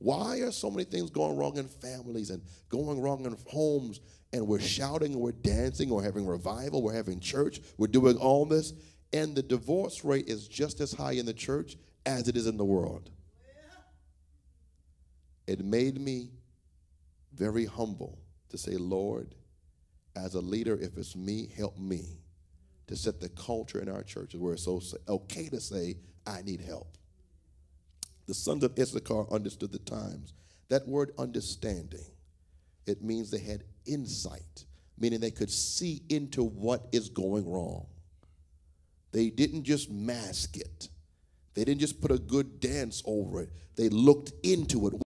Why are so many things going wrong in families and going wrong in homes? And we're shouting we're dancing, we're having revival, we're having church, we're doing all this. And the divorce rate is just as high in the church as it is in the world. It made me very humble to say, Lord, as a leader, if it's me, help me to set the culture in our churches where it's so okay to say, I need help. The sons of Issachar understood the times. That word understanding, it means they had insight, meaning they could see into what is going wrong. They didn't just mask it. They didn't just put a good dance over it. They looked into it.